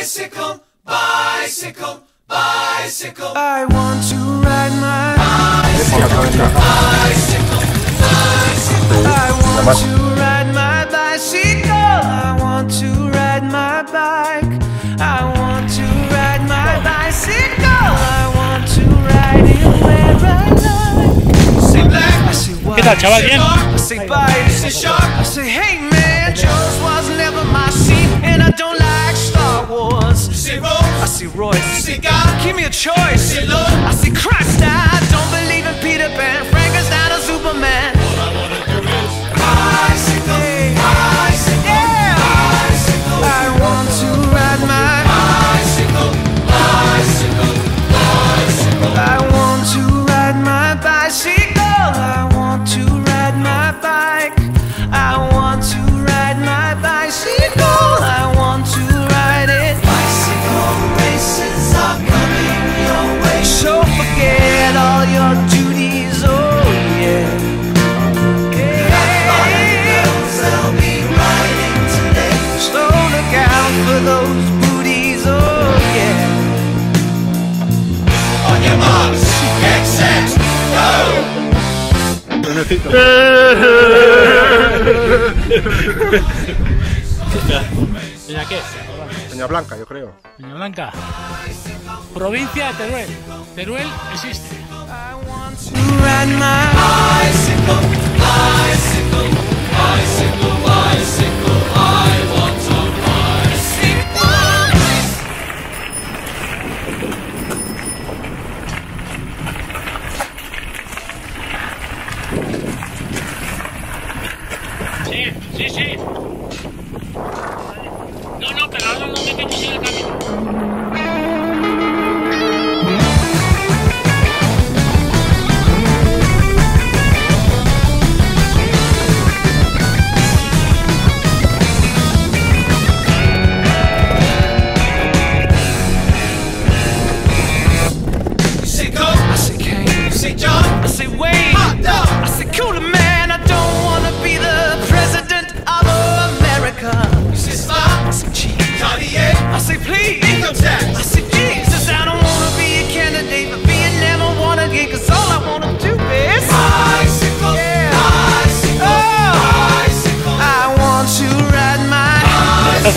Bicycle, bicycle, bicycle. I want to ride my Bicycle, bicycle. I want to ride my bicycle. I want to ride my bike. I want to ride my bicycle. I want to ride it where I like. I Say black, I say ¿Qué tal, white. chaval? I say bite. say sharp. I say hey Royce. Give me a choice. ¿Peña qué? Peña Blanca, yo creo. Peña Blanca. Provincia de Teruel. Teruel existe. To ride my. Bicycle, bicycle, bicycle, bicycle. Sí,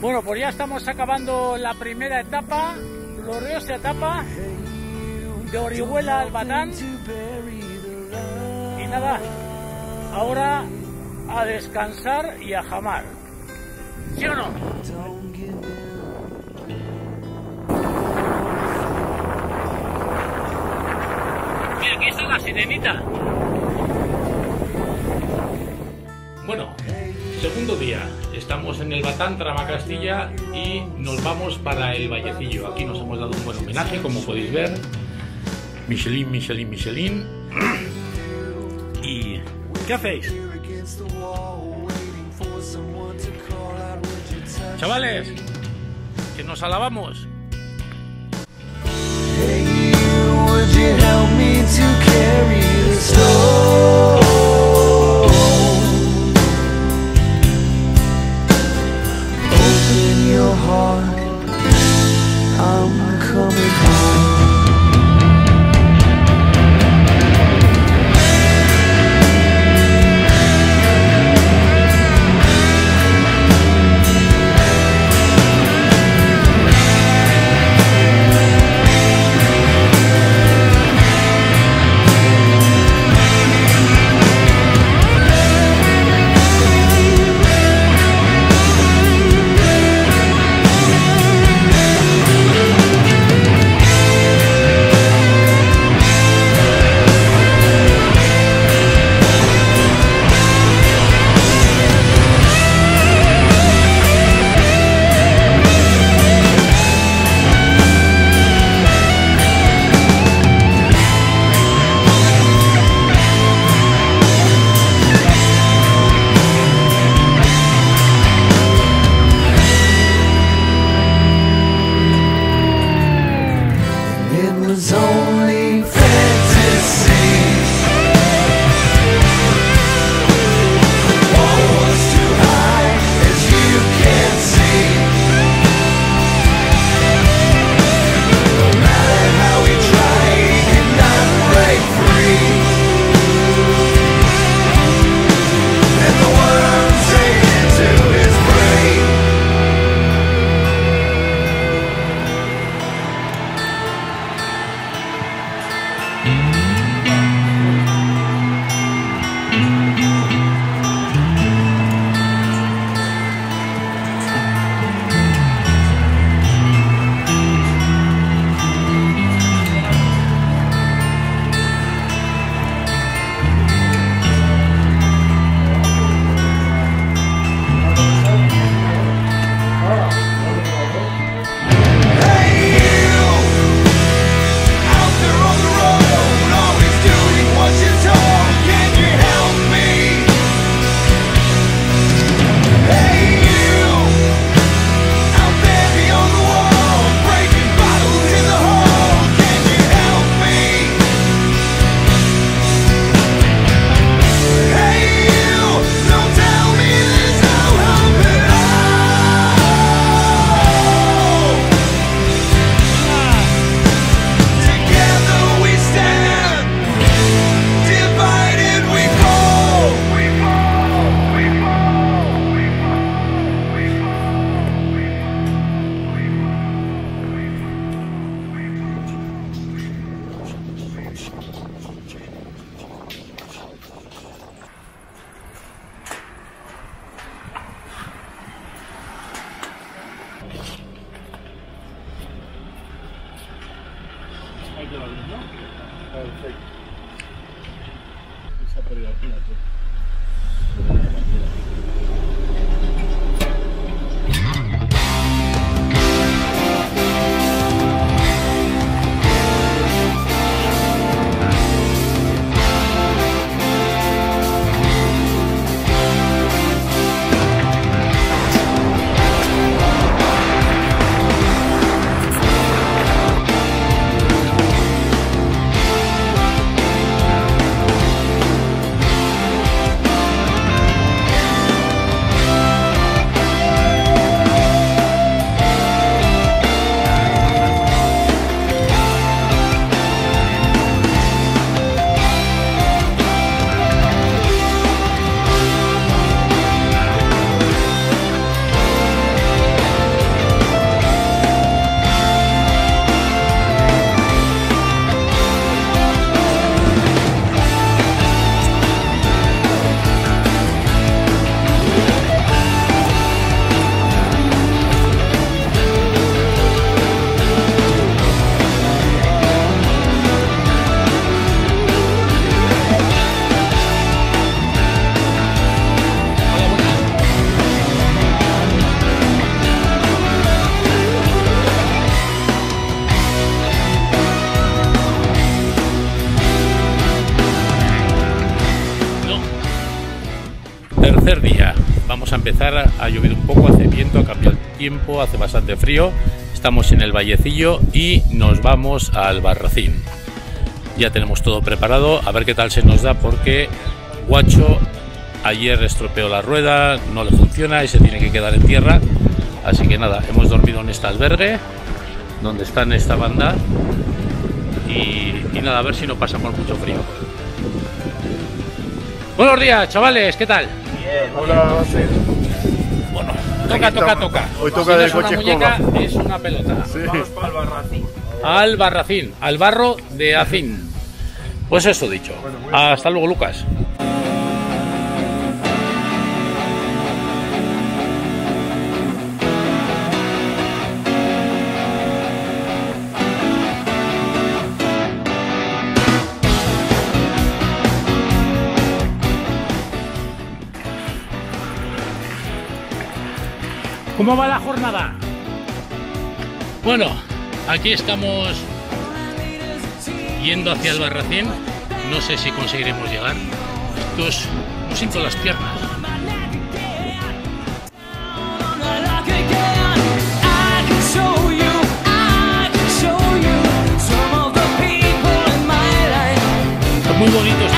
Bueno, pues ya estamos acabando la primera etapa, gloriosa etapa de Orihuela al Batán. Y nada, ahora a descansar y a jamar. ¿Sí o no? Mira, aquí está la sirenita. Bueno, segundo día. Estamos en el Batán, Trama Castilla y nos vamos para el Vallecillo. Aquí nos hemos dado un buen homenaje, como podéis ver. Michelin, Michelin, Michelin. ¿Y qué hacéis? Chavales, que nos alabamos. Hey, would Perfecto. Esa a empezar, ha llovido un poco, hace viento, ha cambiado el tiempo, hace bastante frío. Estamos en el Vallecillo y nos vamos al Barracín. Ya tenemos todo preparado, a ver qué tal se nos da porque Guacho ayer estropeó la rueda, no le funciona y se tiene que quedar en tierra. Así que nada, hemos dormido en este albergue donde está en esta banda y, nada, a ver si no pasamos mucho frío. Buenos días, chavales, ¿qué tal? Hola, sí. Toca, toca, toca. Hoy toca Si no de es una coche muñeca, escoba. es una pelota. Al Barracín, al barro de Acín. Pues eso dicho. Hasta luego, Lucas. ¿Cómo va la jornada? Bueno, aquí estamos yendo hacia el Barracín. No sé si conseguiremos llegar. Esto es no siento las piernas. Muy bonito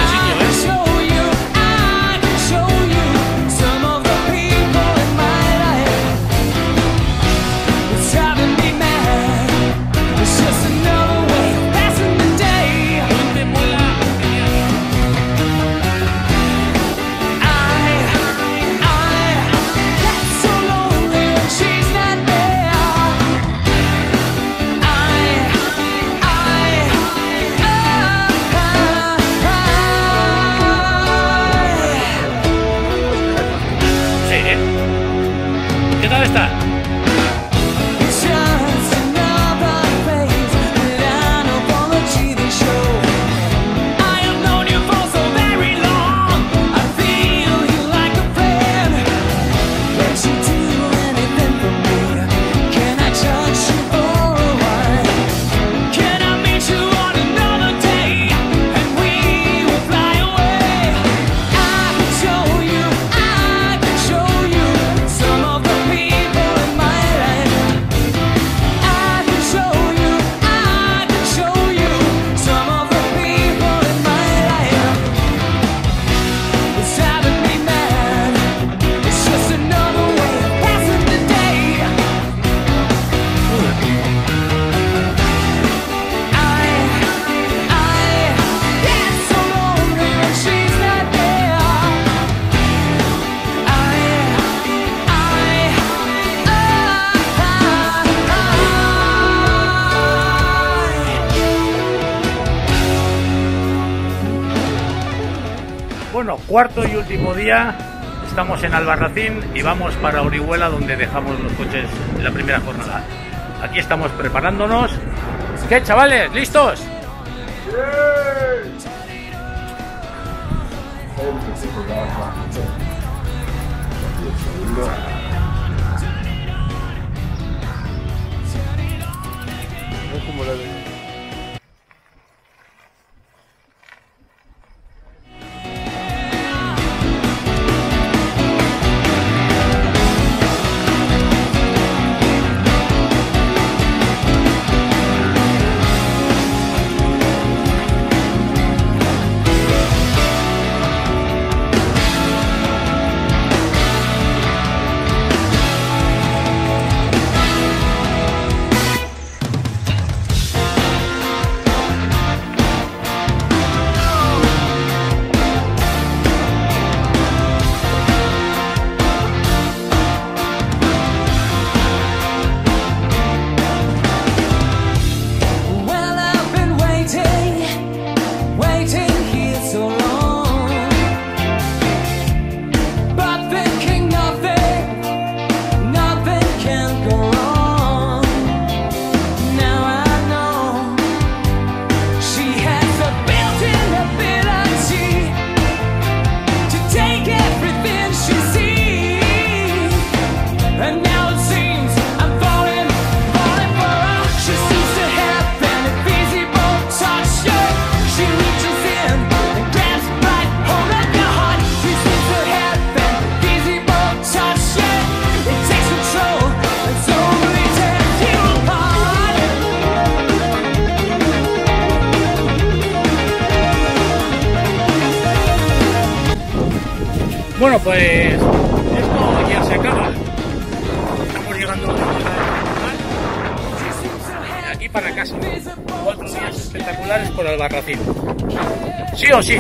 Bueno, cuarto y último día. Estamos en Albarracín y vamos para Orihuela donde dejamos los coches en la primera jornada. Aquí estamos preparándonos. ¿Qué chavales? ¿Listos? Es Bueno, pues esto ya se acaba. Estamos llegando a de aquí para casa. Cuatro días espectaculares por Albarracín. Sí o sí.